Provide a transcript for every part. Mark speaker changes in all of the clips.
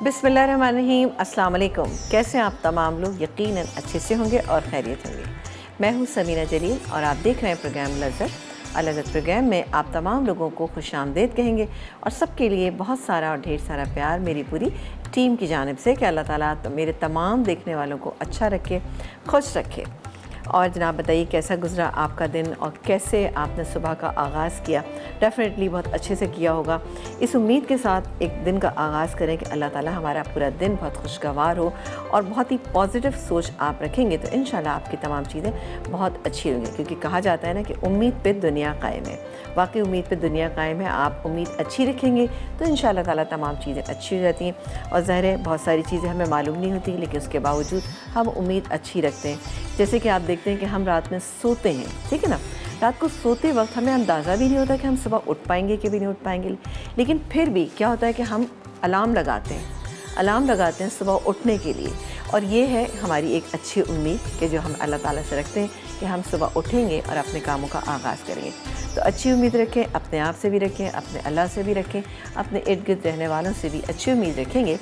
Speaker 1: अस्सलाम वालेकुम कैसे आप तमाम लोग? यकीनन अच्छे से होंगे और खैरियत होंगे। मैं हूँ समीना जलील और आप देख रहे हैं प्रोग्राम लज्जत और लज्जत प्रोग्राम में आप तमाम लोगों को खुश आमदेद कहेंगे और सबके लिए बहुत सारा और ढेर सारा प्यार मेरी पूरी टीम की जानब से कि अल्लाह ताला तो मेरे तमाम देखने वालों को अच्छा रखे, खुश रखे। और जनाब बताइए, कैसा गुजरा आपका दिन और कैसे आपने सुबह का आगाज़ किया? डेफ़िनेटली बहुत अच्छे से किया होगा। इस उम्मीद के साथ एक दिन का आगाज़ करें कि अल्लाह ताला हमारा पूरा दिन बहुत खुशगवार हो और बहुत ही पॉजिटिव सोच आप रखेंगे तो इन आपकी तमाम चीज़ें बहुत अच्छी होंगी। क्योंकि कहा जाता है ना कि उम्मीद पर दुनिया कायम है। वाकई उम्मीद पर दुनिया कायम है, आप उम्मीद अच्छी रखेंगे तो इन ताला तमाम चीज़ें अच्छी हो जाती हैं। और ज़ाहिर बहुत सारी चीज़ें हमें मालूम नहीं होती, लेकिन उसके बावजूद हम उम्मीद अच्छी रखते हैं। जैसे कि आप देखते हैं कि हम रात में सोते हैं। ठीक है ना? रात को सोते वक्त हमें अंदाज़ा भी नहीं होता कि हम सुबह उठ पाएँगे कि भी नहीं उठ पाएँगे। लेकिन फिर भी क्या होता है कि हम अलार्म लगाते हैं। अलार्म लगाते हैं सुबह उठने के लिए। और ये है हमारी एक अच्छी उम्मीद कि जो हम अल्लाह ताला से रखते हैं कि हम सुबह उठेंगे और अपने कामों का आगाज़ करेंगे। तो अच्छी उम्मीद रखें, अपने आप से भी रखें, अपने अल्लाह से भी रखें, अपने इर्द गिर्द रहने वालों से भी अच्छी उम्मीद रखेंगे।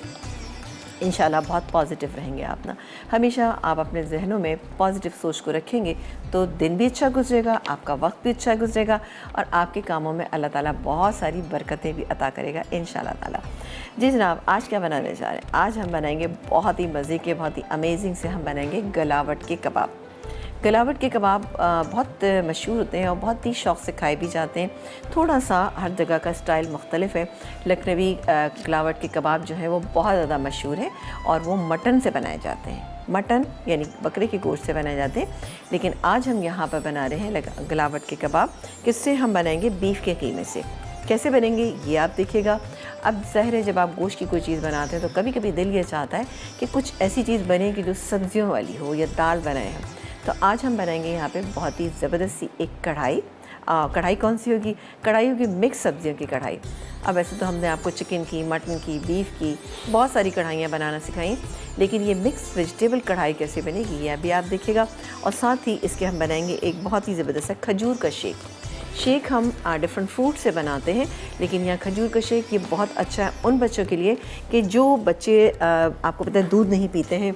Speaker 1: इन बहुत पॉजिटिव रहेंगे आप ना। हमेशा आप अपने जहनों में पॉजिटिव सोच को रखेंगे तो दिन भी अच्छा गुजरेगा, आपका वक्त भी अच्छा गुजरेगा और आपके कामों में अल्लाह ताला बहुत सारी बरकतें भी अता करेगा इन ताला। जी जनाब, आज क्या बनाने जा रहे हैं? आज हम बनाएँगे बहुत ही मज़े के, बहुत ही अमेजिंग से हम बनाएँगे गलावट के कबाब। गलावट के कबाब बहुत मशहूर होते हैं और बहुत ही शौक़ से खाए भी जाते हैं। थोड़ा सा हर जगह का स्टाइल मुख्तलिफ़ है। लखनवी गलावट के कबाब जो है वो बहुत ज़्यादा मशहूर है और वो मटन से बनाए जाते हैं। मटन यानी बकरे के गोश्त से बनाए जाते हैं। लेकिन आज हम यहाँ पर बना रहे हैं गलावट के कबाब। किससे हम बनाएँगे? बीफ के कीमे से। कैसे बनेंगे? ये आप देखिएगा। अब जहर है जब आप गोश्त की कोई चीज़ बनाते हैं तो कभी कभी दिल ये चाहता है कि कुछ ऐसी चीज़ बने कि जो सब्जियों वाली हो या दाल बनाए हम तो आज हम बनाएँगे यहाँ पे बहुत ही ज़बरदस्त सी एक कढ़ाई। कढ़ाई कौन सी होगी? कढ़ाई होगी मिक्स सब्जियों की कढ़ाई। अब वैसे तो हमने आपको चिकन की मटन की बीफ की बहुत सारी कढ़ाइयाँ बनाना सिखाई, लेकिन ये मिक्स वेजिटेबल कढ़ाई कैसे बनेगी ये अभी आप देखिएगा। और साथ ही इसके हम बनाएँगे एक बहुत ही ज़बरदस्त है खजूर का शेक। शेक हम डिफरेंट फ्रूट से बनाते हैं, लेकिन यहाँ खजूर का शेक ये बहुत अच्छा है उन बच्चों के लिए कि जो बच्चे आपको पता है दूध नहीं पीते हैं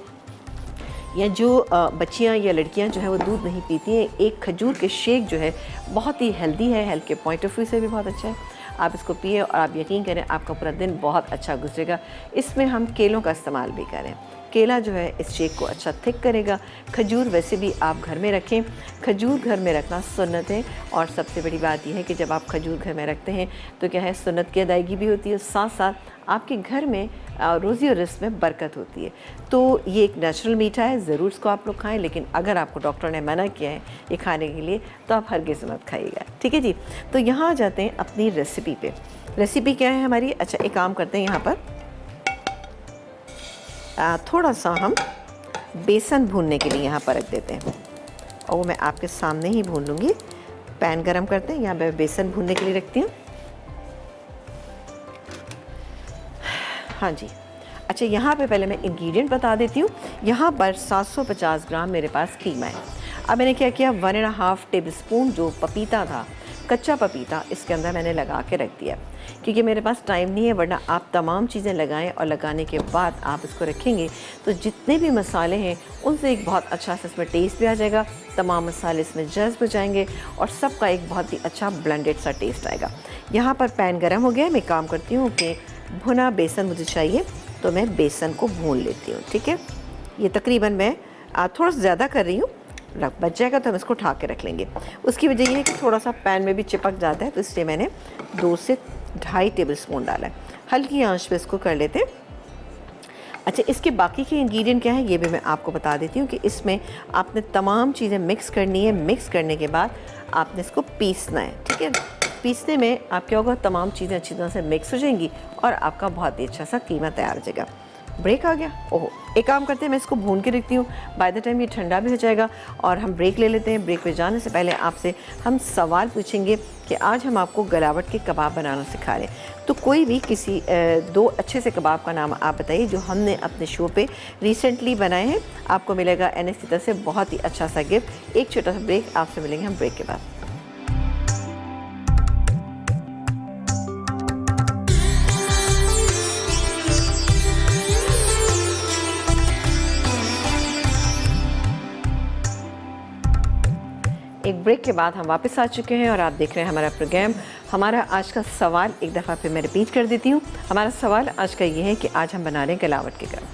Speaker 1: या जो बच्चियाँ या लड़कियाँ जो है वो दूध नहीं पीती हैं, एक खजूर के शेक जो है, बहुत ही हेल्दी है हेल्थ के पॉइंट ऑफ़ व्यू से भी बहुत अच्छा है। आप इसको पिए और आप यकीन करें, आपका पूरा दिन बहुत अच्छा गुजरेगा। इसमें हम केलों का इस्तेमाल भी करें। केला जो है इस शेक को अच्छा थिक करेगा। खजूर वैसे भी आप घर में रखें। खजूर घर में रखना सुन्नत है और सबसे बड़ी बात यह है कि जब आप खजूर घर में रखते हैं तो क्या है, सुन्नत की अदायगी भी होती है साथ साथ आपके घर में रोज़ी और रिस्क में बरकत होती है। तो ये एक नेचुरल मीठा है, ज़रूर इसको आप लोग खाएँ, लेकिन अगर आपको डॉक्टर ने मना किया है ये खाने के लिए तो आप हर मत खाइएगा। ठीक है जी? तो यहाँ आ जाते हैं अपनी रेसिपी पे। रेसिपी क्या है हमारी? अच्छा एक काम करते हैं यहाँ पर। थोड़ा सा हम बेसन भूनने के लिए यहाँ पर रख देते हैं। और वो मैं आपके सामने ही भून लूँगी। पैन गरम करते हैं, यहाँ पर बेसन भूनने के लिए रखती हूँ। हाँ जी। अच्छा यहाँ पे पहले मैं इंग्रेडिएंट बता देती हूँ। यहाँ पर 750 ग्राम मेरे पास कीमा है। अब मैंने क्या किया? One and half tablespoon जो पपीता था कच्चा पपीता इसके अंदर मैंने लगा के रख दिया। क्योंकि मेरे पास टाइम नहीं है, वरना आप तमाम चीज़ें लगाएँ और लगाने के बाद आप इसको रखेंगे तो जितने भी मसाले हैं, उनसे एक बहुत अच्छा सा इसमें टेस्ट भी आ जाएगा, तमाम मसाले इसमें जज्ब हो जाएँगे और सबका एक बहुत ही अच्छा ब्लेंडेड सा टेस्ट आएगा। यहाँ पर पैन गर्म हो गया मैं काम करती हूँ कि भुना बेसन मुझे चाहिए तो मैं बेसन को भून लेती हूँ, ठीक है? ये तकरीबन मैं थोड़ा सा ज़्यादा कर रही हूँ रख बच जाएगा तो हम इसको उठा के रख लेंगे। उसकी वजह ये है कि थोड़ा सा पैन में भी चिपक जाता है तो इसलिए मैंने दो से ढाई टेबल स्पून डाला है। हल्की आँच पे इसको कर लेते हैं। अच्छा इसके बाकी के इंग्रेडिएंट क्या है, ये भी मैं आपको बता देती हूँ कि इसमें आपने तमाम चीज़ें मिक्स करनी है। मिक्स करने के बाद आपने इसको पीसना है, ठीक है? पीसने में आप क्या होगा, तमाम चीज़ें अच्छी तरह से मिक्स हो जाएँगी और आपका बहुत ही अच्छा सा कीमा तैयार हो जाएगा। ब्रेक आ गया। ओहो, एक काम करते हैं, मैं इसको भून के रखती हूँ। बाय द टाइम ये ठंडा भी हो जाएगा और हम ब्रेक ले लेते हैं। ब्रेक पे जाने से पहले आपसे हम सवाल पूछेंगे कि आज हम आपको गलावट के कबाब बनाना सिखा रहे हैं। तो कोई भी किसी दो अच्छे से कबाब का नाम आप बताइए जो हमने अपने शो पे रिसेंटली बनाए हैं। आपको मिलेगा एन तरफ़ से बहुत ही अच्छा सा गिफ्ट एक छोटा सा ब्रेक आपसे मिलेंगे हम ब्रेक के बाद। एक ब्रेक के बाद हम वापस आ चुके हैं और आप देख रहे हैं हमारा प्रोग्राम हमारा आज का सवाल एक दफ़ा फिर मैं रिपीट कर देती हूँ। हमारा सवाल आज का ये है कि आज हम बना रहे हैं गलावट के गर्म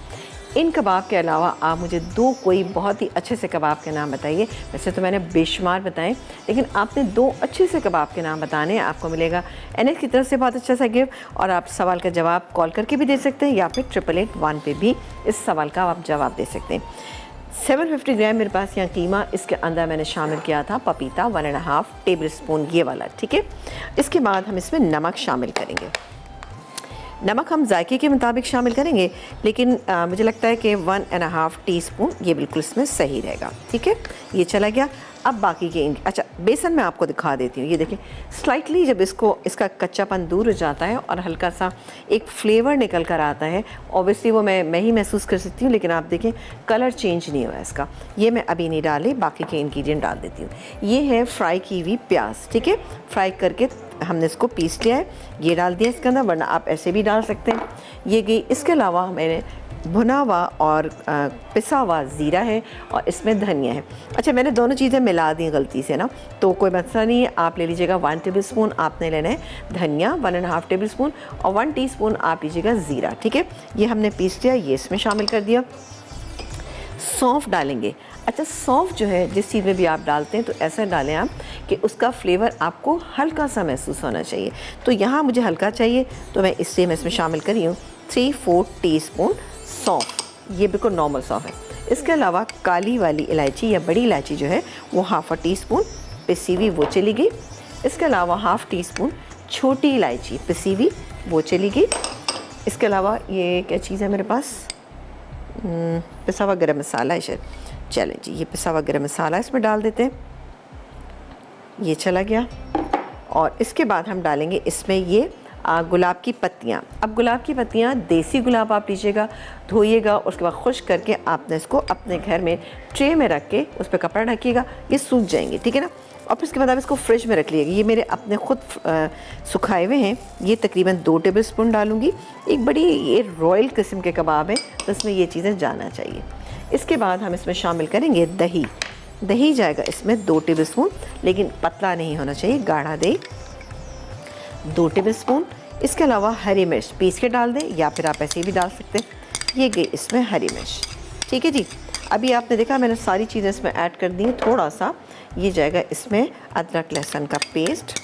Speaker 1: इन कबाब के अलावा आप मुझे दो कोई बहुत ही अच्छे से कबाब के नाम बताइए। वैसे तो मैंने बेशुमार बताएँ, लेकिन आपने दो अच्छे से कबाब के नाम बताने आपको मिलेगा एन की तरफ़ से बहुत अच्छा सा गिफ्ट और आप सवाल का जवाब कॉल करके भी दे सकते हैं या फिर ट्रिपल एट वन पे भी इस सवाल का आप जवाब दे सकते हैं। 750 ग्राम मेरे पास यहाँ कीमा इसके अंदर मैंने शामिल किया था पपीता one and half tablespoon ये वाला ठीक है? इसके बाद हम इसमें नमक शामिल करेंगे। नमक हम जायके के मुताबिक शामिल करेंगे लेकिन आ, मुझे लगता है कि one and half teaspoon ये बिल्कुल इसमें सही रहेगा ठीक है? ये चला गया। अब बाकी के अच्छा बेसन मैं आपको दिखा देती हूँ। ये देखें स्लाइटली जब इसको, इसका कच्चापन दूर हो जाता है और हल्का सा एक फ्लेवर निकल कर आता है ऑब्वियसली वो मैं मैं ही महसूस कर सकती हूँ, लेकिन आप देखें कलर चेंज नहीं हुआ इसका। ये मैं अभी नहीं डाली, बाकी के इन्ग्रीडियंट डाल देती हूँ। ये है फ्राई की हुई प्याज, ठीक है? फ्राई करके हमने इसको पीस लिया है। ये डाल दिया इसके अंदर, वरना आप ऐसे भी डाल सकते हैं। ये गई, इसके अलावा मैंने भुना हुआ और पिसा हुआ ज़ीरा है और इसमें धनिया है। अच्छा मैंने दोनों चीज़ें मिला दी गलती से ना तो कोई मसला नहीं है, आप ले लीजिएगा वन टेबल स्पून आपने लेना है धनिया one and half tablespoon और वन टी स्पून आप लीजिएगा ज़ीरा, ठीक है? ये हमने पीस लिया, ये इसमें शामिल कर दिया। सौंफ डालेंगे। अच्छा सौंफ जो है, जिस चीज़ में भी आप डालते हैं तो ऐसा डालें आप कि उसका फ्लेवर आपको हल्का सा महसूस होना चाहिए। तो यहाँ मुझे हल्का चाहिए तो मैं इसलिए मैं इसमें शामिल करी हूँ। थ्री फोर टी स्पून सौंफ ये बिल्कुल नॉर्मल सौंफ है। इसके अलावा काली वाली इलायची या बड़ी इलायची जो है वो हाफ़ अ टी स्पून पिसी हुई वो चली गई। इसके अलावा हाफ़ टी स्पून छोटी इलायची पिसी हुई वो चली गई। इसके अलावा ये क्या चीज़ है मेरे पास? हम्म, पिसा हुआ गर्म मसाला है शायद। चलें जी ये पिसा हुआ गर्म मसाला इसमें डाल देते हैं। ये चला गया। और इसके बाद हम डालेंगे इसमें ये गुलाब की पत्तियाँ। अब गुलाब की पत्तियाँ देसी गुलाब आप लीजिएगा, धोइएगा उसके बाद खुश करके आपने इसको अपने घर में ट्रे में रख के उस पर कपड़ा ढकिएगा, ये सूख जाएँगे, ठीक है ना? और फिर उसके बाद आप इसको फ्रिज में रख लीजिएगा। ये मेरे अपने खुद सुखाए हुए हैं। ये तकरीबन दो टेबल स्पून डालूँगी। एक बड़ी, ये रॉयल किस्म के कबाब हैं तो इसमें ये चीज़ें जाना चाहिए। इसके बाद हम इसमें शामिल करेंगे दही। दही जाएगा इसमें दो टेबल स्पून लेकिन पतला नहीं होना चाहिए, गाढ़ा दही। दो टेबल स्पून इसके अलावा हरी मिर्च पीस के डाल दें या फिर आप ऐसे भी डाल सकते हैं। ये गई इसमें हरी मिर्च। ठीक है जी? अभी आपने देखा मैंने सारी चीज़ें इसमें ऐड कर दी हैं। थोड़ा सा ये जाएगा इसमें अदरक, लहसुन का पेस्ट,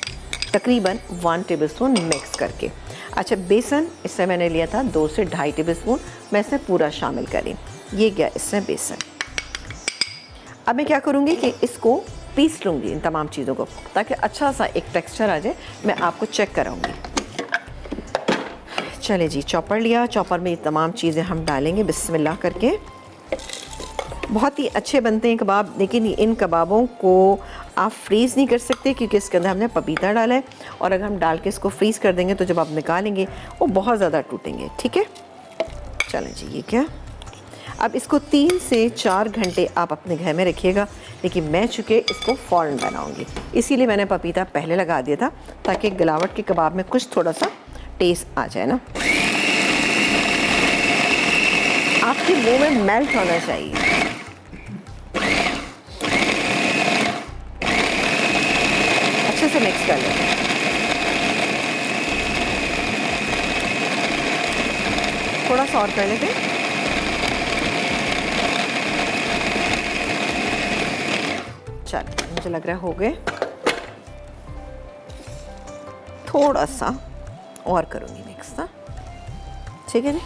Speaker 1: तकरीबन वन टेबल स्पून मिक्स करके। अच्छा बेसन इससे मैंने लिया था दो से ढाई टेबल स्पून मैं इसे पूरा शामिल करी ये गया इसमें बेसन। अब मैं क्या करूँगी कि इसको पीस लूँगी इन तमाम चीज़ों को, ताकि अच्छा सा एक टेक्सचर आ जाए, मैं आपको चेक कराऊँगी। चले जी चॉपर लिया। चॉपर में ये तमाम चीज़ें हम डालेंगे, बिस्मिल्लाह करके। बहुत ही अच्छे बनते हैं कबाब, लेकिन इन कबाबों को आप फ्रीज़ नहीं कर सकते, क्योंकि इसके अंदर हमने पपीता डाला है, और अगर हम डाल के इसको फ्रीज़ कर देंगे तो जब आप निकालेंगे, वो बहुत ज़्यादा टूटेंगे, ठीक है? चलें जी, ये क्या? अब इसको तीन से चार घंटे आप अपने घर में रखिएगा, लेकिन मैं चुके इसको फ़ौरन बनाऊँगी। इसीलिए मैंने पपीता पहले लगा दिया था, ताकि गलावट के कबाब में कुछ थोड़ा सा टेस्ट आ जाए ना। आपके मुँह में मेल्ट होना चाहिए। अच्छे से मिक्स कर लें थोड़ा सा और कर लेते चल मुझे लग रहा है हो गए। थोड़ा सा और करूँगी मिक्स ना ठीक है जी?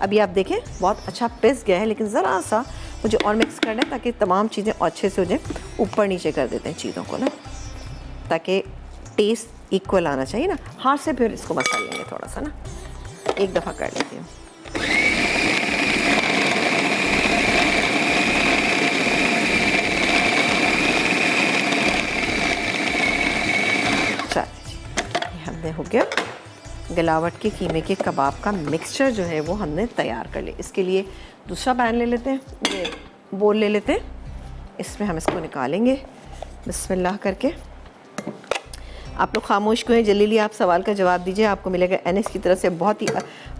Speaker 1: अभी आप देखें, बहुत अच्छा पिस गया है, लेकिन ज़रा सा मुझे और मिक्स करना है ताकि तमाम चीज़ें अच्छे से हो जाए, ऊपर नीचे कर देते हैं चीज़ों को ना। ताकि टेस्ट इक्वल आना चाहिए ना। हाथ से फिर इसको मसल लेंगे थोड़ा सा ना। एक दफ़ा कर लेती हूँ। गलावट के कीमे के कबाब का मिक्सचर जो है वो हमने तैयार कर लिया। इसके लिए दूसरा पैन ले लेते हैं, ये बोल ले लेते हैं। इसमें हम इसको निकालेंगे। बिस्मिल्लाह करके। आप लोग खामोश को हैं? जल्दी जल्दी आप सवाल का जवाब दीजिए। आपको मिलेगा एनएस की तरफ़ से बहुत ही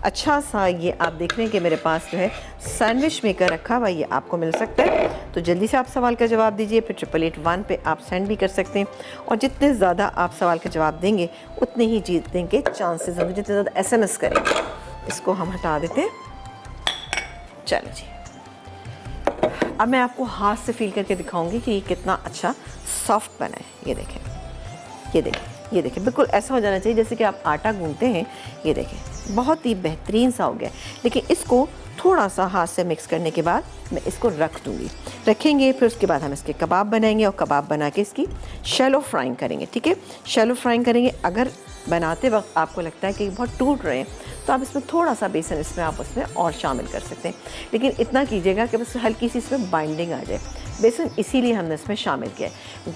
Speaker 1: अच्छा सा ये आप देख रहे हैं कि मेरे पास जो है सैंडविच मेकर रखा हुआ ये आपको मिल सकता है। तो जल्दी से आप सवाल का जवाब दीजिए, फिर ट्रिपल एट वन पर आप सेंड भी कर सकते हैं। और जितने ज़्यादा आप सवाल का जवाब देंगे, उतने ही जीतने के चांसेस होंगे। जितने ज़्यादा एस एम एस करेंगे, इसको हम हटा देते हैं। चलो जी। अब मैं आपको हाथ से फील करके दिखाऊँगी कि ये कितना अच्छा सॉफ्ट बना है। ये देखें। ये देखें ये देखें, बिल्कुल ऐसा हो जाना चाहिए जैसे कि आप आटा गूंदते हैं, ये देखें, बहुत ही बेहतरीन सा हो गया। लेकिन इसको थोड़ा सा हाथ से मिक्स करने के बाद मैं इसको रख दूँगी। रखेंगे, फिर उसके बाद हम इसके कबाब बनाएँगे और कबाब बना के इसकी शेलो फ्राइंग करेंगे, ठीक है? शेलो फ्राइंग करेंगे। अगर बनाते वक्त आपको लगता है कि बहुत टूट रहे हैं तो आप इसमें थोड़ा सा बेसन इसमें आप उसमें और शामिल कर सकते हैं। लेकिन इतना कीजिएगा कि बस हल्की सी इसमें बाइंडिंग आ जाए। बेसन इसीलिए हमने इसमें शामिल किया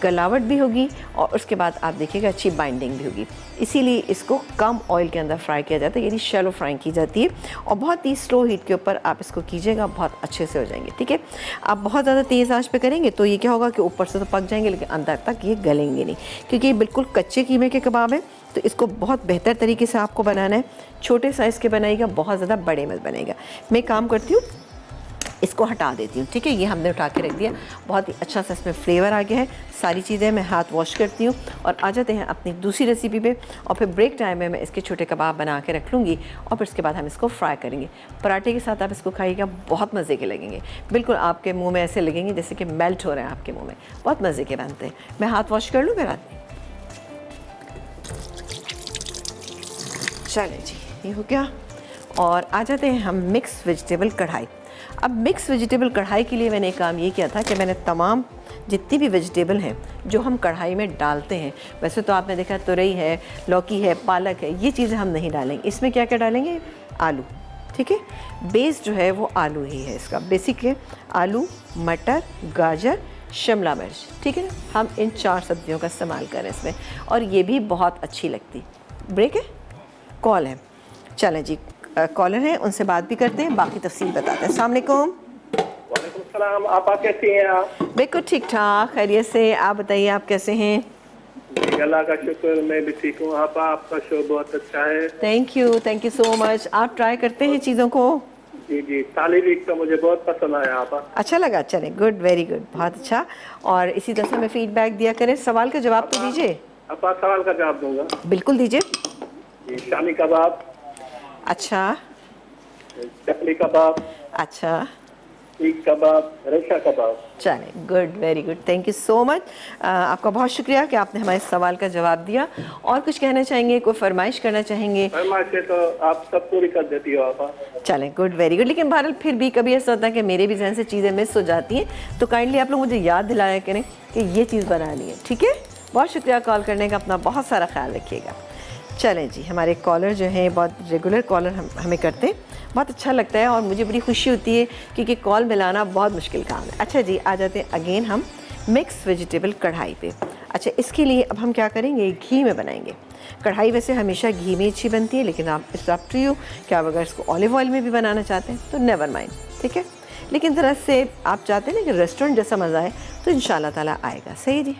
Speaker 1: गलावट भी होगी और उसके बाद आप देखिएगा अच्छी बाइंडिंग भी होगी। इसीलिए इसको कम ऑयल के अंदर फ्राई किया जाता है, यानी शेलो फ्राई की जाती है। और बहुत ही स्लो हीट के ऊपर आप इसको कीजिएगा, बहुत अच्छे से हो जाएँगे, ठीक है? आप बहुत ज़्यादा तेज़ आँच पर करेंगे तो ये क्या होगा कि ऊपर से तो पक जाएँगे, लेकिन अंदर तक ये गलेंगे नहीं। क्योंकि ये बिल्कुल कच्चे कीमे के कबाब हैं तो इसको बहुत बेहतर तरीके से आपको बनाना है। छोटे साइज़ के बनाएगा बहुत ज़्यादा बड़े मत बनेगा मैं काम करती हूँ इसको हटा देती हूँ। ठीक है, ये हमने उठा के रख दिया। बहुत ही अच्छा सा इसमें फ्लेवर आ गया है। सारी चीज़ें मैं हाथ वॉश करती हूँ और आ जाते हैं अपनी दूसरी रेसिपी पे। और फिर ब्रेक टाइम में मैं इसके छोटे कबाब बना के रख लूँगी और फिर उसके बाद हम इसको फ्राई करेंगे। पराठे के साथ आप इसको खाइएगा, बहुत मज़े के लगेंगे। बिल्कुल आपके मुँह में ऐसे लगेंगे जैसे कि मेल्ट हो रहे हैं आपके मुँह में। बहुत मज़े के बनते हैं। मैं हाथ वॉश कर लूँ फिर आदमी चलें जी, ये हो गया। और आ जाते हैं हम मिक्स वेजिटेबल कढ़ाई। अब मिक्स वेजिटेबल कढ़ाई के लिए मैंने एक काम ये किया था कि मैंने तमाम जितनी भी वेजिटेबल हैं, जो हम कढ़ाई में डालते हैं, वैसे तो आपने देखा तुरई है, लौकी है, पालक है, ये चीज़ें हम नहीं डालेंगे। इसमें क्या क्या डालेंगे? आलू, ठीक है? बेस जो है वो आलू ही है इसका। बेसिक है आलू, मटर, गाजर, शिमला मिर्च, ठीक है? ना हम इन चार सब्जियों का इस्तेमाल करें इसमें। और ये भी बहुत अच्छी लगती। ब्रेक है? कॉल है। चलें जी। कॉलर हैं उनसे बात भी करते हैं बाकी तफसील बताते हैं। अलैक्म
Speaker 2: आप आप कैसी हैं आप?
Speaker 1: बिल्कुल ठीक ठाक खैरियत से। आप बताइए आप कैसे हैं?
Speaker 2: अल्लाह का शुक्र मैं भी ठीक हूँ। आप आपका शो बहुत अच्छा है।
Speaker 1: Thank you thank you so much आप ट्राई करते हैं चीज़ों को?
Speaker 2: जी जी ताली वीक का मुझे बहुत पसंद आया
Speaker 1: अच्छा लगा चले गुड वेरी गुड बहुत अच्छा। और इसी तरह से हमें फीडबैक दिया करें। सवाल का जवाब तो दीजिए।
Speaker 2: आप सवाल का जवाब दूँगा।
Speaker 1: बिल्कुल दीजिए।
Speaker 2: शामी कबाब
Speaker 1: अच्छा।
Speaker 2: चकली कबाब।
Speaker 1: अच्छा।
Speaker 2: कबाब रेशा कबाब।
Speaker 1: चले good very good thank you so much आपका बहुत शुक्रिया कि आपने हमारे सवाल का जवाब दिया। और कुछ कहना चाहेंगे कोई फरमाइश करना चाहेंगे?
Speaker 2: फरमाइश तो आप सब पूरी कर देती हो आप।
Speaker 1: चलें गुड वेरी गुड लेकिन बहरहाल फिर भी कभी ऐसा होता है कि मेरे भी जहन से चीज़ें मिस हो जाती हैं तो काइंडली आप लोग मुझे याद दिलाया करें कि ये चीज़ बनानी है ठीक है? बहुत शुक्रिया कॉल करने का अपना बहुत सारा ख्याल रखिएगा। चलें जी, हमारे कॉलर जो हैं, बहुत रेगुलर कॉलर हम, हमें करते हैं। बहुत अच्छा लगता है और मुझे बड़ी खुशी होती है क्योंकि कॉल मिलाना बहुत मुश्किल काम है। अच्छा जी, आ जाते हैं अगेन हम मिक्स वेजिटेबल कढ़ाई पे। अच्छा इसके लिए अब हम क्या करेंगे? घी में बनाएँगे। कढ़ाई वैसे हमेशा घी में अच्छी बनती है, लेकिन आप, इस टू यू कि आप अगर इसको ऑलिव ऑयल में भी बनाना चाहते हैं तो नेवर माइंड ठीक है? लेकिन ज़रा से आप चाहते हैं ना कि रेस्टोरेंट जैसा मज़ा आए तो इन ताला आएगा। सही जी?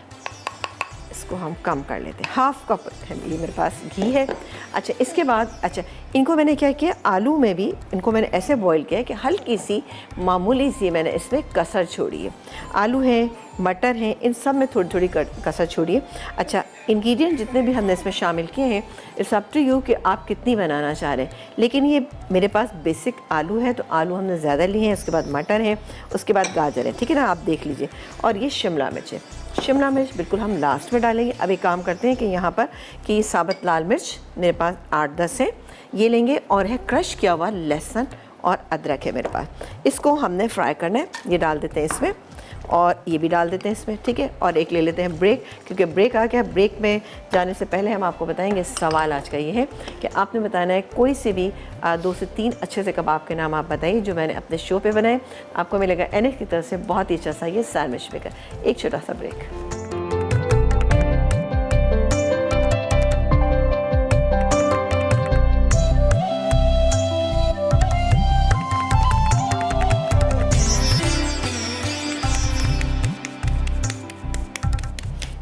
Speaker 1: इसको हम कम कर लेते हैं। हाफ़ कप है ये मेरे पास घी है। अच्छा इसके बाद अच्छा इनको मैंने क्या किया? आलू में भी इनको मैंने ऐसे बॉईल किया कि हल्की सी, मामूली सी मैंने इसमें कसर छोड़ी है। आलू है, मटर हैं, इन सब में थोड़ी थोड़ी कसर छोड़ी है। अच्छा इंग्रेडिएंट जितने भी हमने इसमें शामिल किए हैं इट्स अप टू यू कि आप कितनी बनाना चाह रहे हैं। लेकिन ये मेरे पास बेसिक आलू है तो आलू हमने ज़्यादा लिए हैं, उसके बाद मटर है, उसके बाद गाजर है। ठीक है ना? आप देख लीजिए। और ये शिमला मिर्च है। शिमला मिर्च, बिल्कुल हम लास्ट में डालेंगे। अब एक काम करते हैं कि यहाँ पर कि साबत लाल मिर्च मेरे पास आठ दस है। ये लेंगे और है क्रश किया हुआ लहसुन और अदरक है मेरे पास। इसको हमने फ्राई करना है। ये डाल देते हैं इसमें। और ये भी डाल देते हैं इसमें, ठीक है? और एक ले लेते हैं ब्रेक क्योंकि ब्रेक आ गया। ब्रेक में जाने से पहले हम आपको बताएँगे सवाल आज का ये है कि आपने बताना है कोई से भी दो से तीन अच्छे से कबाब के नाम आप बताइए जो मैंने अपने शो पर बनाए। आपको मिलेगा एन की तरफ़ से बहुत ही अच्छा सा ये सैंडविच मेकर एक छोटा सा ब्रेक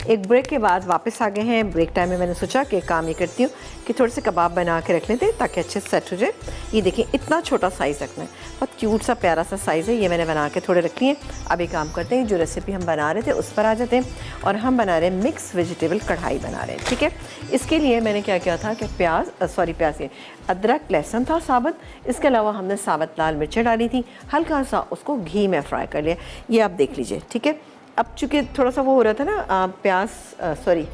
Speaker 1: एक ब्रेक के बाद वापस आ गए हैं। ब्रेक टाइम में मैंने सोचा कि काम ये करती हूँ कि थोड़े से कबाब बना के रख लेते हैं ताकि अच्छे सेट हो जाए। ये देखिए, इतना छोटा साइज़ रखना है। बहुत क्यूट सा प्यारा सा साइज़ है। ये मैंने बना के थोड़े रखी हैं। अब एक काम करते हैं, जो रेसिपी हम बना रहे थे उस पर आ जाते हैं और हम बना रहे हैं मिक्स वेजिटेबल कढ़ाई बना रहे हैं, ठीक है? इसके लिए मैंने क्या किया था कि प्याज सॉरी प्याज के अदरक, लहसुन था, साबुत। इसके अलावा हमने साबुत, लाल मिर्चें डाली थी। हल्का सा उसको घी में फ्राई कर लिया। ये आप देख लीजिए, ठीक है? अब चूँकि थोड़ा सा वो हो रहा था ना प्याज सॉरी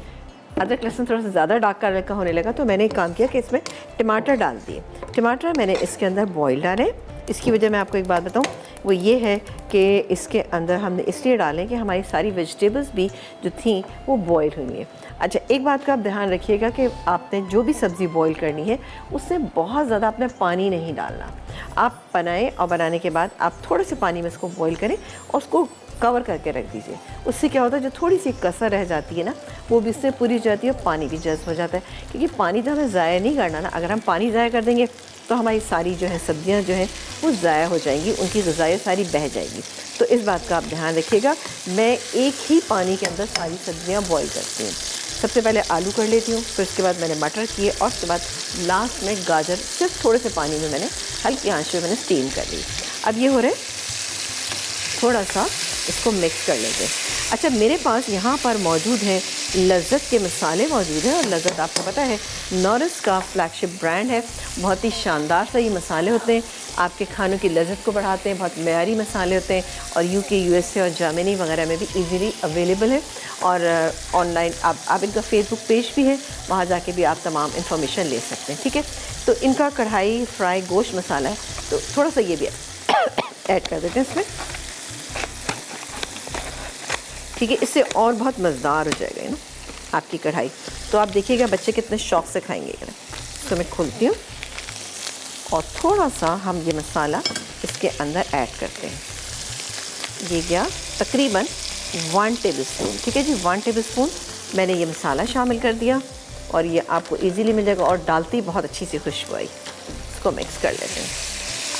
Speaker 1: अदरक लहसुन थोड़ा सा ज़्यादा डार्क कलर का होने लगा तो मैंने एक काम किया कि इसमें टमाटर डाल दिए। टमाटर मैंने इसके अंदर बॉयल डाले। इसकी वजह मैं आपको एक बात बताऊँ, वो ये है कि इसके अंदर हमने इसलिए डालें कि हमारी सारी वेजिटेबल्स भी जो थी, वो बॉयल हुई हैं। अच्छा एक बात का आप ध्यान रखिएगा कि आपने जो भी सब्ज़ी बॉईल करनी है उसमें बहुत ज़्यादा आपने पानी नहीं डालना। आप बनाएँ और बनाने के बाद आप थोड़े से पानी में इसको बॉईल करें और उसको कवर करके रख दीजिए। उससे क्या होता है, जो थोड़ी सी कसर रह जाती है ना, वो भी इससे पूरी जाती है और पानी भी जज्ब हो जाता है। क्योंकि पानी तो हमें ज़ाया नहीं करना ना, अगर हम पानी ज़ाया कर देंगे तो हमारी सारी जो है, सब्ज़ियाँ जो हैं, वो ज़ाया हो जाएँगी, उनकी गज़ाएँ सारी बह जाएगी। तो इस बात का आप ध्यान रखिएगा, मैं एक ही पानी के अंदर सारी सब्ज़ियाँ बॉयल करती हूँ। सबसे पहले आलू कर लेती हूँ, फिर उसके बाद मैंने मटर किए और उसके बाद लास्ट में गाजर, सिर्फ़ थोड़े से पानी में मैंने, हल्की आँच में मैंने स्टीम कर ली। अब ये हो रहा है थोड़ा सा इसको मिक्स कर लेते हैं। अच्छा मेरे पास यहाँ पर मौजूद हैं लज्जत के मसाले मौजूद हैं और लज्जत आपको पता है, नॉरिस का फ्लैगशिप ब्रांड है। बहुत ही शानदार सा ये मसाले होते हैं। आपके खानों की लज्जत को बढ़ाते हैं, बहुत मैारी मसाले होते हैं और यूके यूएसए और जर्मनी वगैरह में भी इजीली अवेलेबल है। और ऑनलाइन आप आप इनका फेसबुक पेज भी है, वहाँ जाके भी आप तमाम इन्फॉर्मेशन ले सकते हैं, ठीक है? तो इनका कढ़ाई फ्राई गोश्त मसाला है। तो थोड़ा सा ये भी ऐड कर देते हैं इसमें। ठीक है, इससे और बहुत मज़ेदार हो जाएगा ना, आपकी कढ़ाई। तो आप देखिएगा, बच्चे कितने शौक से खाएँगे तो मैं खोलती हूँ, और थोड़ा सा हम ये मसाला इसके अंदर ऐड करते हैं। ये गया तकरीबन वन टेबल स्पून ठीक है जी वन टेबल स्पून मैंने ये मसाला शामिल कर दिया, और ये आपको इजीली मिल जाएगा, और डालती बहुत अच्छी सी खुशबू आई। इसको मिक्स कर लेते हैं।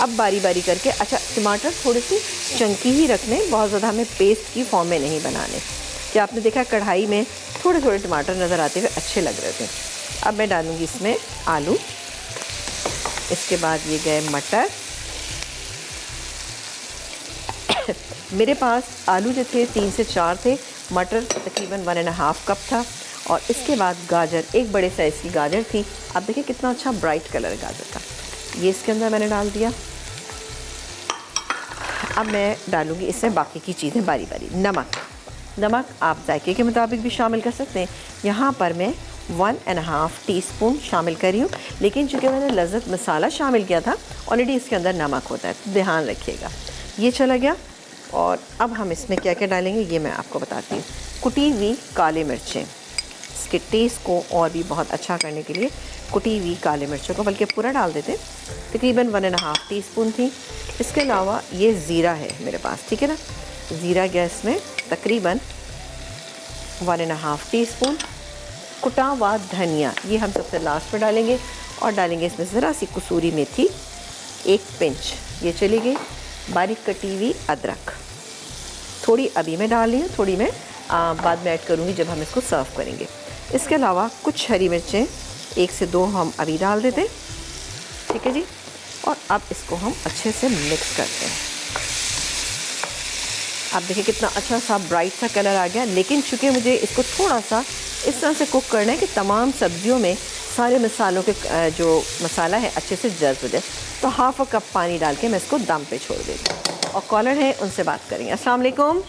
Speaker 1: अब बारी बारी करके अच्छा टमाटर थोड़े से चंकी ही रखने, बहुत ज़्यादा हमें पेस्ट की फॉर्म में नहीं बनाने। क्या आपने देखा कढ़ाई में थोड़े थोड़े टमाटर नज़र आते हुए अच्छे लग रहे थे? अब मैं डालूँगी इसमें आलू। इसके बाद ये गए मटर। मेरे पास आलू जो थे, तीन से चार थे। मटर तकरीबन वन एंड हाफ़ कप था। और इसके बाद गाजर, एक बड़े साइज़ की गाजर थी। अब देखिए कितना अच्छा ब्राइट कलर गाजर का ये इसके अंदर मैंने डाल दिया। अब मैं डालूँगी इसमें बाकी की चीज़ें बारी बारी। नमक। नमक आप जायके के मुताबिक भी शामिल कर सकते हैं। यहाँ पर मैं one and half teaspoon शामिल करी हूँ। लेकिन चूँकि मैंने लज्जत मसाला शामिल किया था ऑलरेडी इसके अंदर नमक होता है तो ध्यान रखिएगा। ये चला गया और अब हम इसमें क्या क्या डालेंगे, ये मैं आपको बताती हूँ। कुटी हुई काली मिर्चें। इसके टेस्ट को और भी बहुत अच्छा करने के लिए कुटी हुई काले मिर्चों को, बल्कि पूरा डाल देते तकरीबन one and half teaspoon थी। इसके अलावा ये ज़ीरा है मेरे पास, ठीक है ना? ज़ीरा गैस में तकरीबन one and half teaspoon कुटा हुआ धनिया, ये हम सबसे लास्ट में डालेंगे और डालेंगे इसमें ज़रा सी कसूरी मेथी, एक पिंच ये चली गई बारीक कटी हुई अदरक। थोड़ी अभी मैं डाल रही हूँ, थोड़ी मैं बाद में ऐड करूँगी जब हम इसको सर्व करेंगे। इसके अलावा कुछ हरी मिर्चें, एक से दो हम अभी डाल देते ठीक है जी? और अब इसको हम अच्छे से मिक्स करते हैं। आप देखिए कितना अच्छा सा ब्राइट सा कलर आ गया, लेकिन चूँकि मुझे इसको थोड़ा सा इस तरह से कुक करना है कि तमाम सब्जियों में सारे मसालों के जो मसाला है अच्छे से जज्ब हो जाए तो हाफ़ अ कप पानी डाल के मैं इसको दम पे छोड़ देती हूँ। और कॉलर है, उनसे बात करेंगे। अस्सलाम वालेकुम।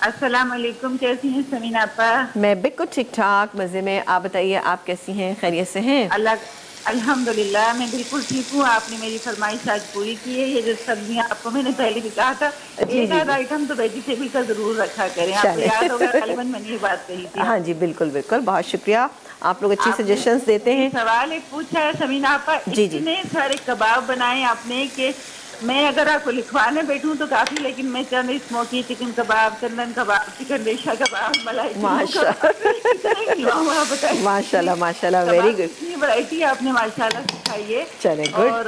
Speaker 3: वालेकुम कैसी हैं समीना आपा?
Speaker 1: मैं बिल्कुल ठीक ठाक मज़े में। आप बताइए आप कैसी हैं? खैरियत से हैं?
Speaker 3: अल्लाह अल्हम्दुलिल्लाह मैं बिल्कुल ठीक हूँ। आपने मेरी फरमाइश आज पूरी की है। ये जो सब्ज़ियाँ आपको मैंने पहले भी कहा था एक आध आइटम तो वेजिटेबल का ज़रूर रखा करें। आपको याद होगा मैंने ये बात कही थी।
Speaker 1: हाँ जी बिल्कुल बिल्कुल। बहुत शुक्रिया। आप लोग अच्छी सजेशंस देते हैं।
Speaker 3: सवाल एक पूछा है समीना आपा।
Speaker 1: जी जी।
Speaker 3: सारे कबाब बनाए आपने कि मैं अगर आपको लिखवाने बैठू तो काफ़ी लेकिन मैं चंद स्मोकी चिकन कबाब चंदन कबाब चिकन रेशा कबाब मलाई
Speaker 1: माशाल्लाह। माशाल्लाह वेरी गुड
Speaker 3: वरायटी आपने माशाल्लाह सिखाई है।
Speaker 1: चले गुड
Speaker 3: और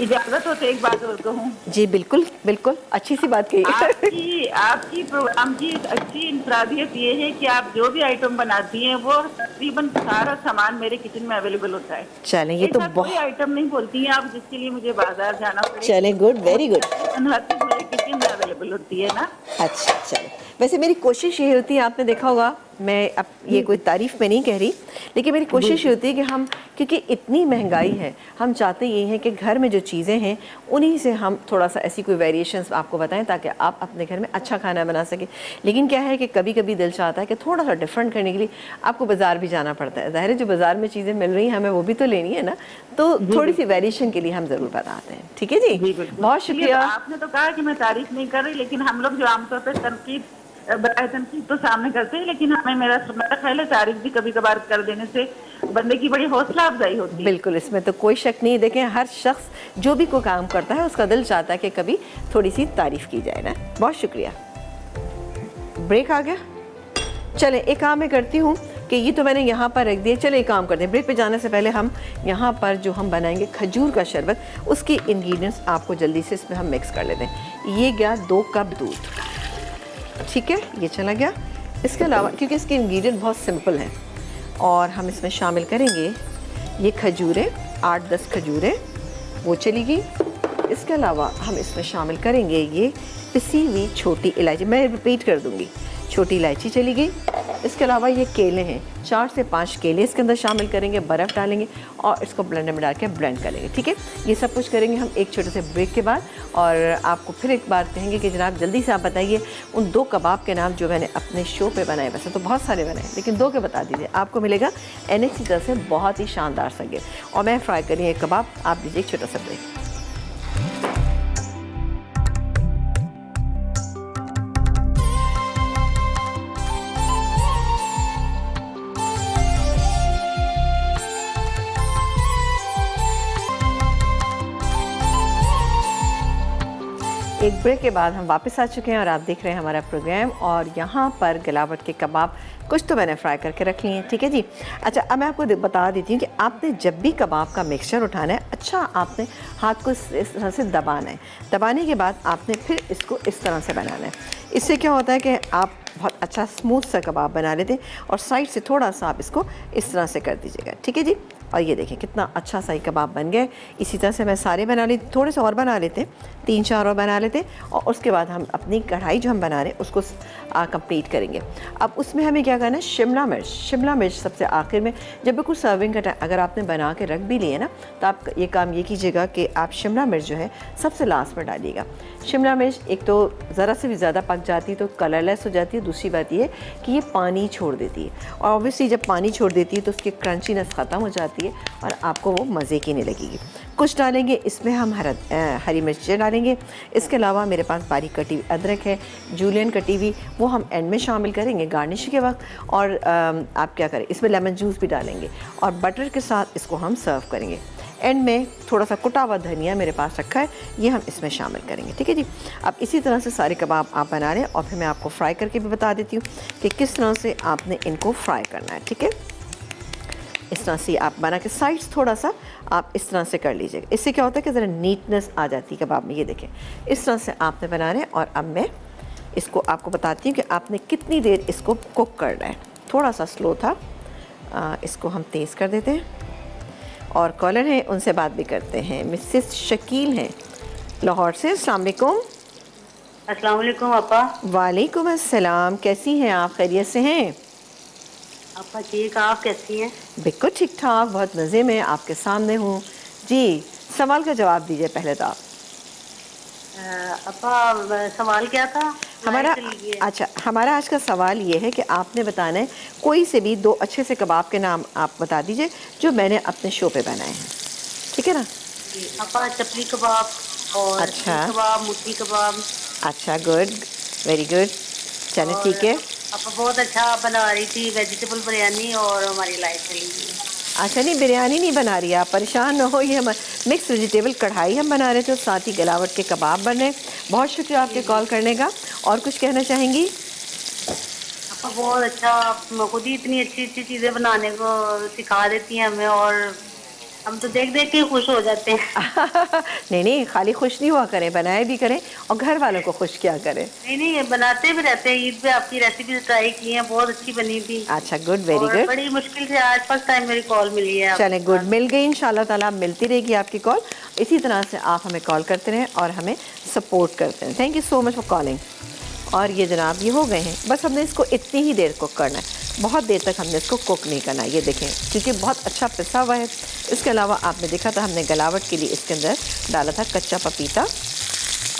Speaker 3: इजाज़त हो तो एक बात और कहूँ।
Speaker 1: जी बिल्कुल बिल्कुल। अच्छी सी बात कही।
Speaker 3: आपकी आपकी प्रोग्राम की अच्छी इंफरादियत ये है कि आप जो भी आइटम बनाती हैं वो तकरीबन सारा सामान मेरे किचन में अवेलेबल होता है।
Speaker 1: चलें ये तो बहुत
Speaker 3: आइटम नहीं बोलती हैं आप जिसके लिए मुझे बाज़ार जाना
Speaker 1: चलें गुड वेरी गुड
Speaker 3: किचन में अवेलेबल होती है ना।
Speaker 1: अच्छा चलो। वैसे मेरी कोशिश ये होती है आपने देखा होगा मैं अब ये कोई तारीफ़ में नहीं कह रही लेकिन मेरी कोशिश होती है कि हम क्योंकि इतनी महँगाई है हम चाहते ये हैं कि घर में जो चीज़ें हैं उन्हीं से हम थोड़ा सा ऐसी कोई वेरिएशंस आपको बताएँ ताकि आप अपने घर में अच्छा खाना बना सकें। लेकिन क्या है कि कभी कभी दिल चाहता है कि थोड़ा सा डिफरेंट करने के लिए आपको बाज़ार भी जाना पड़ता है। ज़ाहिर जो बाज़ार में चीज़ें मिल रही हैं हमें वो भी तो लेनी है ना? तो थोड़ी सी वेरिएशन के लिए हम ज़रूर बताते हैं। ठीक है जी? बहुत शुक्रिया।
Speaker 3: आपने तो कहा कि मैं तारीफ़ नहीं कर रही लेकिन हम लोग जो आमतौर पर तनकीद तनकीद तो सामने करते हैं, लेकिन हमें मेरा मेरा ख्याल है तारीफ़ भी कभी कभार कर देने से बंदे की बड़ी हौसला अफजाई होती है।
Speaker 1: बिल्कुल, इसमें तो कोई शक नहीं। देखें, हर शख्स जो भी कोई काम करता है, उसका दिल चाहता है कि कभी थोड़ी सी तारीफ़ की जाए, ना? बहुत शुक्रिया। ब्रेक आ गया? चले, एक काम मैं करती हूँ कि ये तो मैंने यहाँ पर रख दिया। चले, एक काम करते हैं। ब्रेक पे जाने से पहले हम यहाँ पर जो हम बनाएँगे खजूर का शरबत, उसके इंग्रेडिएंट्स आपको जल्दी से इसमें हम मिक्स कर लेते हैं। ये गया दो कप दूध। ठीक है, ये चला गया। इसके अलावा, क्योंकि इसके इंग्रेडिएंट बहुत सिंपल हैं, और हम इसमें शामिल करेंगे ये खजूरें, आठ दस खजूरें, वो चली गई। इसके अलावा हम इसमें शामिल करेंगे ये पिसी हुई छोटी इलायची। मैं रिपीट कर दूँगी। छोटी इलायची चली गई। इसके अलावा ये केले हैं। चार से पाँच केले इसके अंदर शामिल करेंगे, बर्फ़ डालेंगे और इसको ब्लेंडर में डाल के ब्लेंड करेंगे ठीक है? ये सब कुछ करेंगे हम एक छोटे से ब्रेक के बाद और आपको फिर एक बार कहेंगे कि जनाब, जल्दी से आप बताइए, उन दो कबाब के नाम जो मैंने अपने शो पर बनाए, वैसे तो बहुत सारे बनाए, लेकिन दो के बता दीजिए, आपको मिलेगा एन की तरफ़ से बहुत ही शानदार संगे और मैं फ्राई करिए कबाब, आप दीजिए एक छोटा सा ब्रेक एक ब्रेक के बाद हम वापस आ चुके हैं और आप देख रहे हैं हमारा प्रोग्राम और यहाँ पर गिलावट के कबाब कुछ तो मैंने फ्राई करके रख लिए हैं, ठीक है जी? अच्छा अब मैं आपको बता देती हूँ कि आपने जब भी कबाब का मिक्सचर उठाना है अच्छा आपने हाथ को इस तरह से दबाना है। दबाने के बाद आपने फिर इसको इस तरह से बनाना है। इससे क्या होता है कि आप बहुत अच्छा स्मूथ सा कबाब बना लेते हैं और साइड से थोड़ा सा आप इसको इस तरह से कर दीजिएगा, ठीक है जी? और ये देखें कितना अच्छा सा कबाब बन गए इसी तरह से मैं सारे बना ली थोड़े से और बना लेते तीन चार और बना लेते और उसके बाद हम अपनी कढ़ाई जो हम बना रहे हैं उसको कंप्लीट करेंगे। अब उसमें हमें क्या करना है? शिमला मिर्च शिमला मिर्च सबसे आखिर में जब कुछ सर्विंग का टाइम अगर आपने बना के रख भी लिए ना तो आप ये काम ये कीजिएगा कि आप शिमला मिर्च जो है सबसे लास्ट में डालिएगा। शिमला मिर्च एक तो ज़रा से भी ज़्यादा पक जाती है तो कलरलेस हो जाती है, दूसरी बात ये कि ये पानी छोड़ देती है। और ऑब्वियसली जब पानी छोड़ देती है तो उसकी क्रंचीनेस ख़त्म हो जाती है। और आपको वो मज़े की नहीं लगेगी। कुछ डालेंगे, इसमें हम हरा हरी मिर्चें डालेंगे। इसके अलावा मेरे पास बारीक कटी हुई अदरक है जूलियन कटी हुई, वो हम एंड में शामिल करेंगे गार्निश के वक्त। और आप क्या करें, इसमें लेमन जूस भी डालेंगे और बटर के साथ इसको हम सर्व करेंगे। एंड में थोड़ा सा कुटा हुआ धनिया मेरे पास रखा है, ये हम इसमें शामिल करेंगे, ठीक है जी? अब इसी तरह से सारे कबाब आप बना हैं और फिर मैं आपको फ्राई करके भी बता देती हूँ कि किस तरह से आपने इनको फ्राई करना है, ठीक है? इस तरह से आप बना के साइड्स थोड़ा सा आप इस तरह से कर लीजिएगा। इससे क्या होता है कि ज़रा नीटनेस आ जाती है कबाब में ये देखें। इस तरह से आपने बना रहे हैं और अब मैं इसको आपको बताती हूँ कि आपने कितनी देर इसको कुक करना है। थोड़ा सा स्लो था। आ, इसको हम तेज़ कर देते हैं और कॉलर हैं उनसे बात भी करते हैं। मिसिस शकील हैं लाहौर से।
Speaker 4: अस्सलाम वालेकुम
Speaker 1: अस्सलाम। कैसी हैं आप? खैरियत से हैं?
Speaker 4: अपा ठीक आप कैसी हैं?
Speaker 1: बिल्कुल ठीक ठाक बहुत मज़े में आपके सामने हूँ। जी सवाल का जवाब दीजिए पहले तो आप।
Speaker 4: अपा सवाल क्या था?
Speaker 1: हमारा अच्छा हमारा आज का सवाल ये है कि आपने बताना है कोई से भी दो अच्छे से कबाब के नाम आप बता दीजिए जो मैंने अपने शो पे बनाए हैं। ठीक है ना?
Speaker 4: अपा चपली कबाब और अच्छा। कबाब मुट्ठी कबाब।
Speaker 1: अच्छा गुड वेरी गुड। चलो ठीक है।
Speaker 4: अपा बहुत अच्छा बना रही थी वेजिटेबल बिरयानी और हमारी लाइफ चली
Speaker 1: अच्छा नहीं बिरयानी नहीं बना रही आप परेशान न हो ये हम मिक्स वेजिटेबल कढ़ाई हम बना रहे थे और साथ ही गलावट के कबाब बन रहे बहुत शुक्रिया आपके कॉल करने का। और कुछ कहना चाहेंगी?
Speaker 4: बहुत अच्छा खुद ही इतनी अच्छी अच्छी चीज़ें बनाने को सिखा देती हैं हमें और हम तो देख देख के खुश हो जाते हैं।
Speaker 1: नहीं नहीं खाली खुश नहीं हुआ करें बनाए भी करें और घर वालों को खुश किया करें।
Speaker 4: नहीं नहीं बनाते भी रहते हैं ईद पे आपकी रेसिपी ट्राई की है बहुत अच्छी बनी थी।
Speaker 1: अच्छा गुड वेरी गुड
Speaker 4: बड़ी मुश्किल से आज फ़र्स्ट टाइम मेरी कॉल मिली है
Speaker 1: चले गुड मिल गई इंशाल्लाह ताला मिलती रहेगी आपकी कॉल इसी तरह से आप हमें कॉल करते रहें और हमें सपोर्ट करते हैं thank you so much for calling और ये जनाब, ये हो गए हैं। बस हमने इसको इतनी ही देर कुक करना है। बहुत देर तक हमने इसको कुक नहीं करना ये देखें। क्योंकि बहुत अच्छा पिसा हुआ है। इसके अलावा आपने देखा था, हमने गलावट के लिए इसके अंदर डाला था कच्चा पपीता।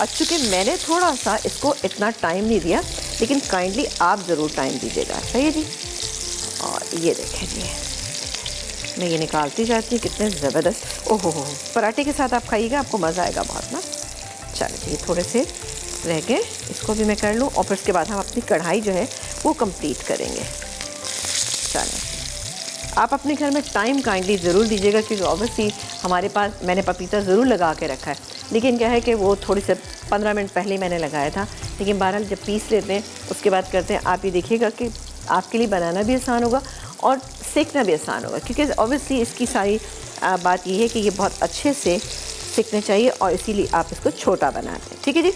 Speaker 1: और चूँकि मैंने थोड़ा सा इसको इतना टाइम नहीं दिया, लेकिन काइंडली आप ज़रूर टाइम दीजिएगा। सही है जी? और ये देखें जी। मैं ये निकालती जाती हूँ, कितने ज़बरदस्त। ओहो हो, पराठे के साथ आप खाइएगा, आपको मज़ा आएगा बहुत ना। चलिए, थोड़े से रह गए। इसको भी मैं कर लूँ और फिर उसके बाद हम अपनी कढ़ाई जो है वो कंप्लीट करेंगे। चलें। आप अपने घर में टाइम काइंडली ज़रूर दीजिएगा क्योंकि ऑब्वियसली हमारे पास, मैंने पपीता ज़रूर लगा के रखा है। लेकिन क्या है कि वो थोड़ी से पंद्रह मिनट पहले मैंने लगाया था। लेकिन बहरहाल जब पीस लेते हैं, उसके बाद करते हैं, आप ये देखिएगा कि आपके लिए बनाना भी आसान होगा और सेकना भी आसान होगा। क्योंकि ऑब्वियसली इसकी सारी बात ये है कि ये बहुत अच्छे से सीखने चाहिए और इसीलिए आप इसको छोटा बनाते हैं ठीक है जी?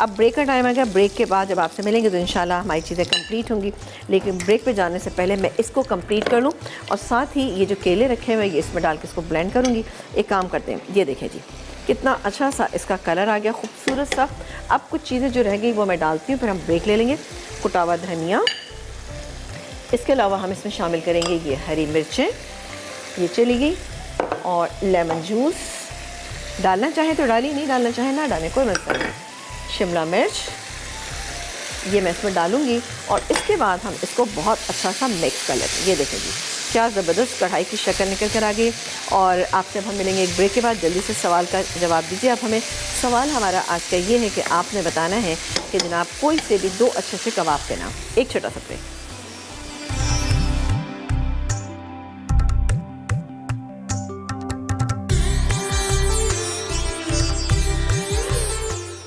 Speaker 1: अब ब्रेक का टाइम आ गया। ब्रेक के बाद जब आपसे मिलेंगे तो इंशाल्लाह हमारी चीज़ें कंप्लीट होंगी। लेकिन ब्रेक पे जाने से पहले मैं इसको कंप्लीट कर लूँ और साथ ही ये जो केले रखे हुए ये इसमें डाल के इसको ब्लेंड करूँगी। एक काम करते हैं, ये देखें जी। कितना अच्छा सा इसका कलर आ गया, खूबसूरत सा। अब कुछ चीज़ें जो रह गई वो मैं डालती हूँ, फिर हम ब्रेक ले लेंगे। कुटावा धनिया। इसके अलावा हम इसमें शामिल करेंगे ये हरी मिर्चें। ये चली गई। और लेमन जूस डालना चाहें तो डाली नहीं डालना चाहें ना डालें, कोई मसला नहीं। शिमला मिर्च। ये मैं इसमें डालूँगी और इसके बाद हम इसको बहुत अच्छा सा मिक्स कर लेते हैं। ये देखें जी, क्या ज़बरदस्त कढ़ाई की शक्ल निकल कर आ गई। और आपसे अब हम मिलेंगे एक ब्रेक के बाद। जल्दी से सवाल का जवाब दीजिए आप हमें। सवाल हमारा आज का ये है कि आपने बताना है कि जनाब कोई से भी दो अच्छे से कबाब के नाम। एक छोटा सा ब्रेक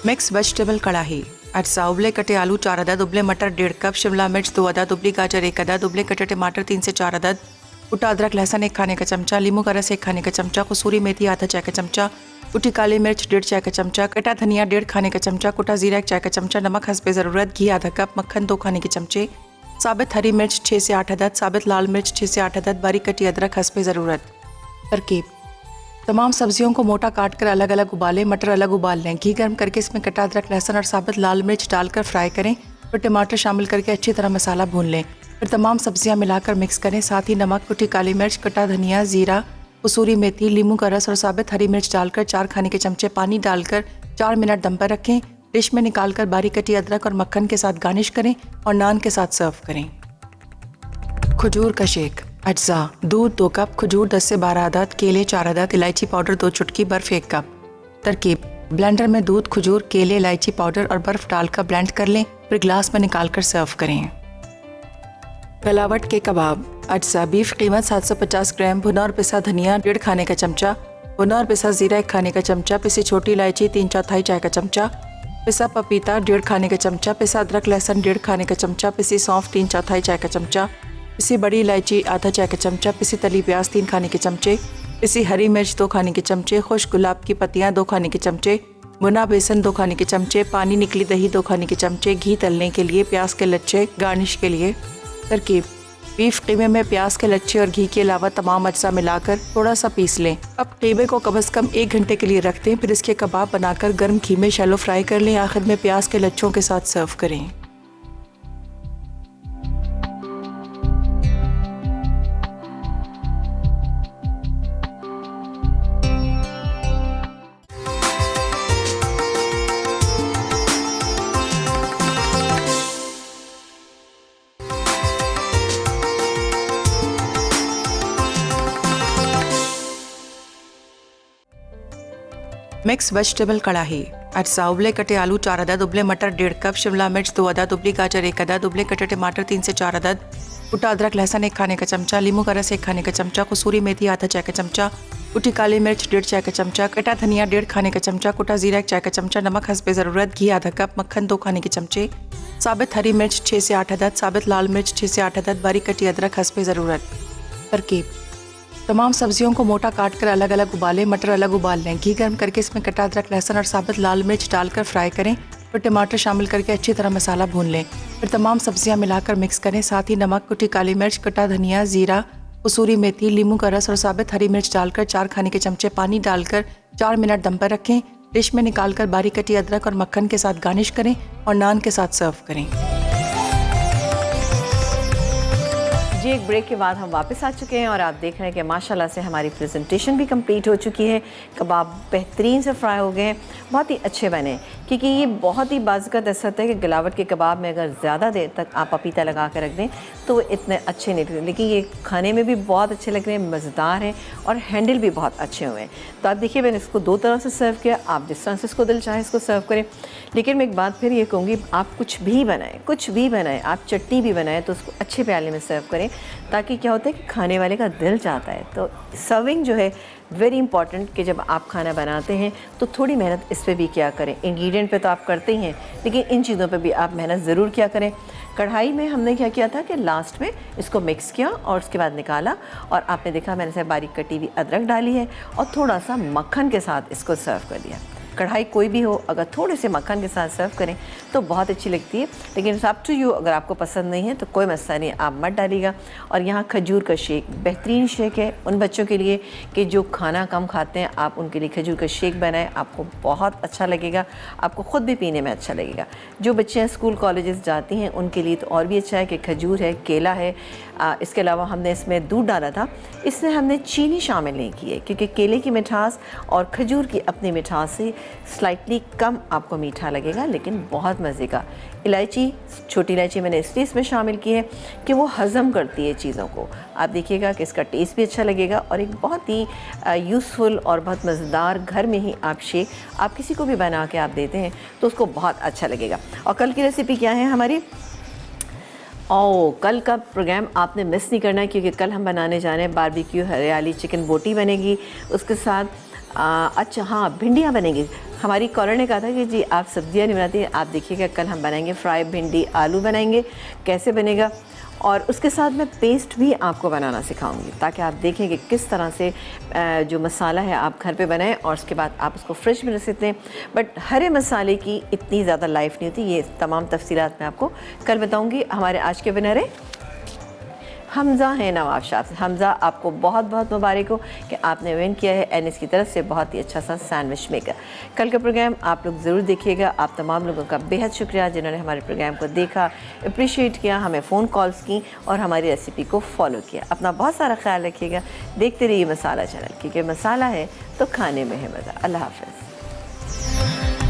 Speaker 5: मिक्स वेजिटेबल कढ़ाई अज्जा उबले कटे आलू, चार अदद, उबले मटर, डेढ़ कप शिमला मिर्च, दो अदद, उबली गाजर, एक अदद, उबले कटे टमाटर, तीन से चार अदद कुटा अदरक, लहसन, एक खाने का चमचा लीमू का रस, एक खाने का चमचा, कसूरी मेथी, आधा चाय का चमचा कुटी काली मिर्च, डेढ़ चाय का चमचा, कटा धनिया, डेढ़ खाने का चमचा, कुटा जीरा, एक चाय का चमचा, नमक, हंसपे ज़रूरत, घी, आधा कप, मक्खन, दो खाने के चमचे, साबित हरी मिर्च छः से आठ अदद, साबित लाल मिर्च छः से आठ अदद, बारीक कटी अदरक, हंसपे ज़रूरत। तरकीब। तमाम सब्जियों को मोटा काट कर अलग अलग उबालें, मटर अलग उबाल लें। घी गर्म करके इसमें कटा अदरक, लहसुन और साबित लाल मिर्च डालकर फ्राई करें फिर टमाटर शामिल करके अच्छी तरह मसाला भून लें। फिर तमाम सब्ज़ियाँ मिलाकर मिक्स करें। साथ ही नमक, कुटी काली मिर्च, कटा धनिया, ज़ीरा, कसूरी मेथी, लीमू का रस और साबित हरी मिर्च डालकर चार खाने के चमचे पानी डालकर चार मिनट दम पर रखें। डिश में निकालकर बारीक कटी अदरक और मक्खन के साथ गार्निश करें और नान के साथ सर्व करें। खजूर का शेक। अज्जा, दूध दो कप, खजूर दस से बारह अदद, केले चार अदद, इलायची पाउडर दो चुटकी, बर्फ़ एक कप। तरकीब, ब्लेंडर में दूध, खजूर, केले, इलायची पाउडर और बर्फ़ डालकर ब्लेंड कर लें, फिर ग्लास में निकाल कर सर्व करें। गलावट के कबाब, अज्जा, बीफ कीमत 750 ग्राम, भुना और पिसा धनिया, डेढ़ खाने का चमचा, भुना और पिसा जीरा एक खाने का चमचा, पिसी छोटी इलायची तीन चौथाई चाय का चमचा, पिसा पपीता डेढ़ खाने का चमचा, पिसा अदरक लहसुन डेढ़ खाने का चमचा, पिसी सौंफ तीन चौथाई चाय का चमचा पिसी बड़ी इलायची, आधा चाय का चमचा पिसी तली प्याज, तीन खाने के चमचे पिसी हरी मिर्च, दो खाने के चमचे खुश गुलाब की पत्तियाँ, दो खाने के चमचे बुना बेसन, दो खाने के चमचे, पानी, निकली दही, दो खाने के चमचे, घी तलने के लिए प्याज के लच्छे, गार्निश के लिए तरकीब। बीफ कीमे में प्याज के लच्छे और घी के अलावा तमाम अज्जा मिलाकर थोड़ा सा पीस लें। अब कीमे को कम अज़ कम एक घंटे के लिए रख दें, फिर इसके कबाब बनाकर गर्म घी में शैलो फ्राई कर लें, आखिर में प्याज के लच्छों के साथ सर्व करें। मिक्स वेजिटेबल कढ़ाई अज्जा उबले कटे आलू, चार अदद, उबले मटर, डेढ़ कप शिमला मिर्च, दो अदद, उबली गाजर, एक अदद, उबले कटे टमाटर, तीन से चार अदद कुटा अदरक, लहसन, एक खाने का चमचा लीमू का रस, एक खाने का चमचा, कसूरी मेथी, आधा चाय का चमचा कुटी काली मिर्च, डेढ़ चाय का चमचा, कटा धनिया, डेढ़ खाने का चमचा, कुटा जीरा, एक चाय का चमचा, नमक हंसपे ज़रूरत, घी, आधा कप, मक्खन, दो खाने के चमचे, साबित हरी मिर्च छः से आठ अदद, साबित लाल मिर्च छः से आठ अदद, बारीक कटी अदरक हंसपे ज़रूरत तरकीब तमाम सब्जियों को मोटा काट कर अलग अलग उबालें, मटर अलग उबाल लें। घी गर्म करके इसमें कटा अदरक, लहसुन और साबुत लाल मिर्च डालकर फ्राई करें फिर टमाटर शामिल करके अच्छी तरह मसाला भून लें। फिर तमाम सब्ज़ियाँ मिलाकर मिक्स करें। साथ ही नमक, कुटी काली मिर्च, कटा धनिया, जीरा, कसूरी मेथी, लीमू का रस और साबित हरी मिर्च डालकर चार खाने के चमचे पानी डालकर चार मिनट दम पर रखें। डिश में निकालकर बारीक कटी अदरक और मक्खन के साथ गार्निश करें और नान के साथ सर्व करें।
Speaker 1: जी एक ब्रेक के बाद हम वापस आ चुके हैं और आप देख रहे हैं कि माशाल्लाह से हमारी प्रेजेंटेशन भी कंप्लीट हो चुकी है। कबाब बेहतरीन से फ्राई हो गए हैं, बहुत ही अच्छे बने। क्योंकि ये बहुत ही बाज़त ऐसा होता है कि गिलावट के कबाब में अगर ज़्यादा देर तक आप पपीता लगा कर रख दें तो इतने अच्छे नहीं लगते। लेकिन ये खाने में भी बहुत अच्छे लग रहे हैं, मज़ेदार हैं और हैंडल भी बहुत अच्छे हुए हैं। तो आप देखिए, मैंने इसको दो तरह से सर्व किया। आप जिस तरह से इसको दिल चाहे इसको सर्व करें। लेकिन मैं एक बात फिर ये कहूँगी, आप कुछ भी बनाएँ, कुछ भी बनाएँ, आप चटनी भी बनाएँ तो उसको अच्छे प्याले में सर्व करें, ताकि क्या होता है कि खाने वाले का दिल चाहता है। तो सर्विंग जो है वेरी इंपॉर्टेंट कि जब आप खाना बनाते हैं तो थोड़ी मेहनत इस पर भी क्या करें। इंग्रेडिएंट पे तो आप करते ही हैं, लेकिन इन चीज़ों पे भी आप मेहनत ज़रूर क्या करें। कढ़ाई में हमने क्या किया था कि लास्ट में इसको मिक्स किया और उसके बाद निकाला और आपने देखा मैंने से बारीक कटी हुई अदरक डाली है और थोड़ा सा मक्खन के साथ इसको सर्व कर दिया। कढ़ाई कोई भी हो अगर थोड़े से मक्खन के साथ सर्व करें तो बहुत अच्छी लगती है। लेकिन सब टू यू अगर आपको पसंद नहीं है तो कोई मसला नहीं आप मत डालिएगा। और यहाँ खजूर का शेक बेहतरीन शेक है उन बच्चों के लिए कि जो खाना कम खाते हैं आप उनके लिए खजूर का शेक बनाएँ आपको बहुत अच्छा लगेगा आपको ख़ुद भी पीने में अच्छा लगेगा। जो बच्चे स्कूल कॉलेजेस जाती हैं उनके लिए तो और भी अच्छा है कि खजूर है केला है आ, इसके अलावा हमने इसमें दूध डाला था इसमें हमने चीनी शामिल नहीं की है क्योंकि केले की मिठास और खजूर की अपनी मिठास से स्लाइटली कम आपको मीठा लगेगा, लेकिन बहुत मज़े का। इलायची, छोटी इलायची मैंने इसलिए इसमें शामिल की है कि वो हज़म करती है चीज़ों को। आप देखिएगा कि इसका टेस्ट भी अच्छा लगेगा और एक बहुत ही यूज़फुल और बहुत मज़ेदार घर में ही आप शेक आप किसी को भी बना के आप देते हैं तो उसको बहुत अच्छा लगेगा। और कल की रेसिपी क्या है हमारी? ओ कल का प्रोग्राम आपने मिस नहीं करना क्योंकि कल हम बनाने जा रहे हैं बारबेक्यू हरियाली चिकन बोटी बनेगी। उसके साथ आ, अच्छा हाँ भिंडियाँ बनेंगी। हमारी कॉलर ने कहा था कि जी आप सब्ज़ियाँ नहीं बनाती आप देखिएगा कल हम बनाएँगे फ्राई भिंडी आलू बनाएँगे। कैसे बनेगा? और उसके साथ मैं पेस्ट भी आपको बनाना सिखाऊँगी, ताकि आप देखें कि किस तरह से जो मसाला है आप घर पे बनाएँ और उसके बाद आप उसको फ्रिज में रख सकते हैं। बट हरे मसाले की इतनी ज़्यादा लाइफ नहीं होती, ये तमाम तफसीत मैं आपको कल बताऊँगी। हमारे आज के विनर है हमज़ा है नवाब शाह। हमज़ा, आपको बहुत बहुत मुबारक हो कि आपने विन किया है एनएस की तरफ़ से बहुत ही अच्छा सा सैंडविच मेकर कल का प्रोग्राम आप लोग ज़रूर देखिएगा। आप तमाम लोगों का बेहद शुक्रिया जिन्होंने हमारे प्रोग्राम को देखा अप्रिशिएट किया, हमें फ़ोन कॉल्स की और हमारी रेसिपी को फॉलो किया। अपना बहुत सारा ख्याल रखिएगा। देखते रहिए मसाला चैनल क्योंकि मसाला है तो खाने में है मज़ा। अल्लाह हाफ़